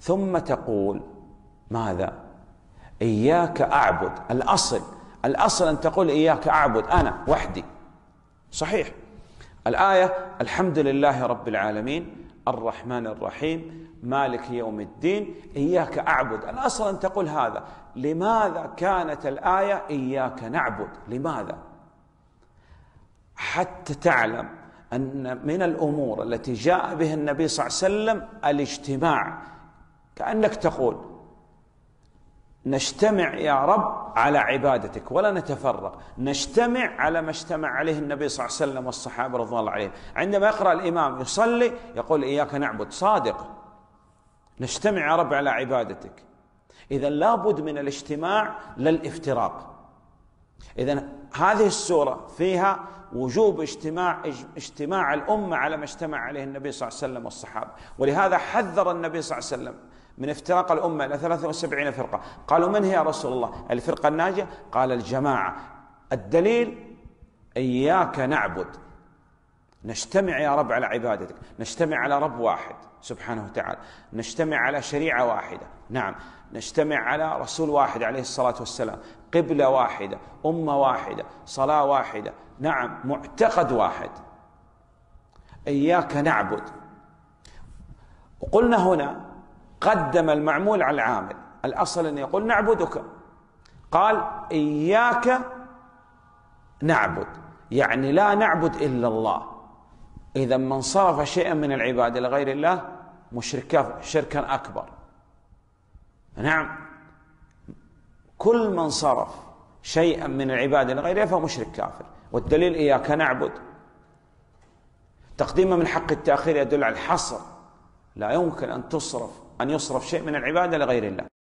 ثم تقول ماذا؟ إياك أعبد. الأصل الأصل أن تقول إياك أعبد. أنا وحدي. صحيح. الآية الحمد لله رب العالمين الرحمن الرحيم مالك يوم الدين إياك أعبد. الأصل أن تقول هذا. لماذا كانت الآية إياك نعبد؟ لماذا؟ حتى تعلم أن من الأمور التي جاء به النبي صلى الله عليه وسلم الاجتماع. كأنك تقول نجتمع يا رب على عبادتك ولا نتفرق. نجتمع على ما اجتمع عليه النبي صلى الله عليه وسلم والصحابة رضوان الله عليهم. عندما يقرأ الإمام يصلي يقول إياك نعبد. صادق. نجتمع يا رب على عبادتك. إذا لابد من الاجتماع للافتراق. إذا هذه السورة فيها وجوب اجتماع اجتماع الأمة على ما اجتمع عليه النبي صلى الله عليه وسلم والصحابة. ولهذا حذر النبي صلى الله عليه وسلم من افتراق الأمة إلى 73 فرقة. قالوا من هي يا رسول الله؟ الفرقة الناجية؟ قال الجماعة. الدليل إياك نعبد. نجتمع يا رب على عبادتك. نجتمع على رب واحد سبحانه وتعالى. نجتمع على شريعة واحدة. نعم. نجتمع على رسول واحد عليه الصلاة والسلام. قبلة واحدة أمة واحدة صلاة واحدة. نعم معتقد واحد. إياك نعبد. وقلنا هنا قدم المعمول على العامل. الأصل أن يقول نعبدك. قال إياك نعبد. يعني لا نعبد إلا الله. إذا من صرف شيئا من العبادة لغير الله مشرك شركا أكبر. نعم. كل من صرف شيئا من العبادة لغير الله فهو مشرك كافر. والدليل إياك نعبد. تقديمه من حق التأخير يدل على الحصر. لا يمكن أن تصرف أن يصرف شيء من العبادة لغير الله.